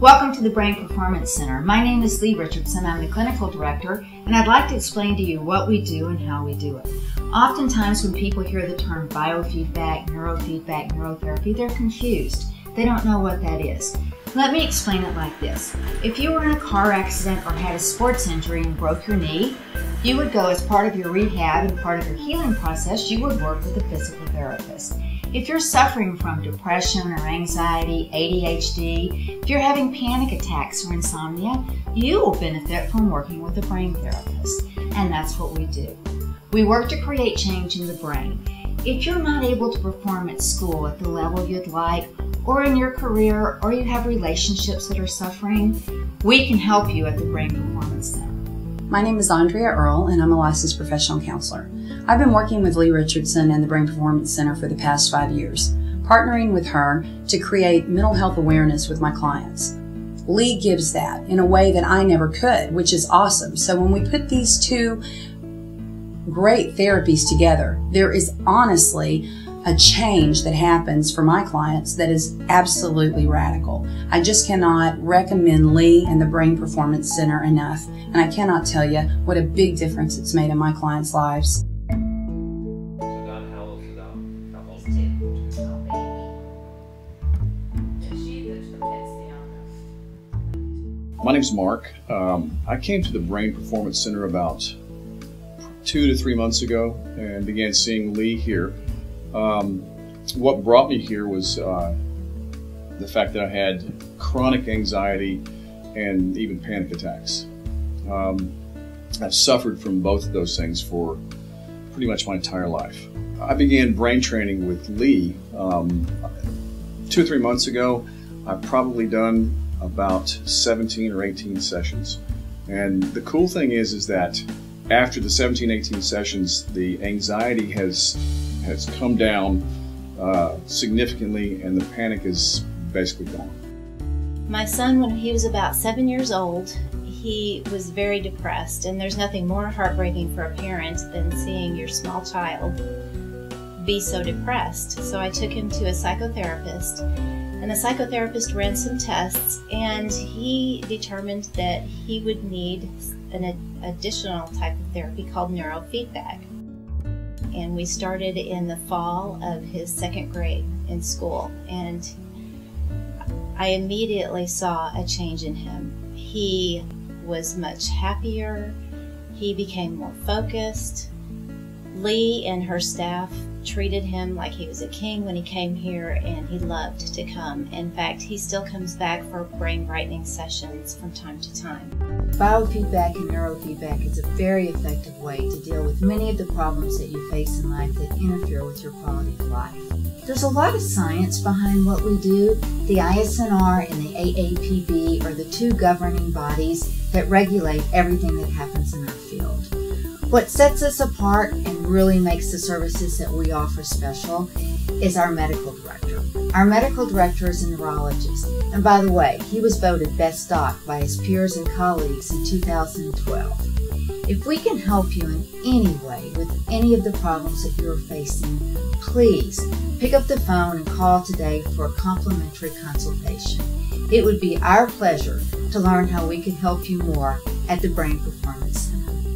Welcome to the Brain Performance Center. My name is Lee Richardson. I'm the clinical director, and I'd like to explain to you what we do and how we do it. Oftentimes, when people hear the term biofeedback, neurofeedback, neurotherapy, they're confused. They don't know what that is. Let me explain it like this. If you were in a car accident or had a sports injury and broke your knee, you would go as part of your rehab and part of your healing process, you would work with a physical therapist. If you're suffering from depression or anxiety, ADHD, if you're having panic attacks or insomnia, you will benefit from working with a brain therapist. And that's what we do. We work to create change in the brain. If you're not able to perform at school at the level you'd like, or in your career, or you have relationships that are suffering, we can help you at the Brain Performance Center. My name is Andrea Earle, and I'm a licensed professional counselor. I've been working with Lee Richardson and the Brain Performance Center for the past five years, partnering with her to create mental health awareness with my clients. Lee gives that in a way that I never could, which is awesome. So when we put these two great therapies together, there is honestly a change that happens for my clients that is absolutely radical. I just cannot recommend Lee and the Brain Performance Center enough, and I cannot tell you what a big difference it's made in my clients' lives. My name's Mark. Um, I came to the Brain Performance Center about two to three months ago and began seeing Lee here. Um, what brought me here was uh, the fact that I had chronic anxiety and even panic attacks. Um, I've suffered from both of those things for pretty much my entire life. I began brain training with Lee um, two or three months ago. I've probably done about 17 or 18 sessions. And the cool thing is, is that after the 17, 18 sessions, the anxiety has has come down uh, significantly, and the panic is basically gone. My son, when he was about seven years old, he was very depressed, and there's nothing more heartbreaking for a parent than seeing your small child be so depressed. So I took him to a psychotherapist and the psychotherapist ran some tests, and he determined that he would need an additional type of therapy called neurofeedback. And we started in the fall of his second grade in school, and I immediately saw a change in him. He was much happier, he became more focused. Lee and her staff treated him like he was a king when he came here, and he loved to come. In fact, he still comes back for brain brightening sessions from time to time. Biofeedback and neurofeedback is a very effective way to deal with many of the problems that you face in life that interfere with your quality of life. There's a lot of science behind what we do. The ISNR and the AAPB are the two governing bodies that regulate everything that happens in our field. What sets us apart really makes the services that we offer special is our medical director. Our medical director is a neurologist, and by the way, he was voted best doc by his peers and colleagues in 2012. If we can help you in any way with any of the problems that you're facing, please pick up the phone and call today for a complimentary consultation. It would be our pleasure to learn how we can help you more at the Brain Performance Center.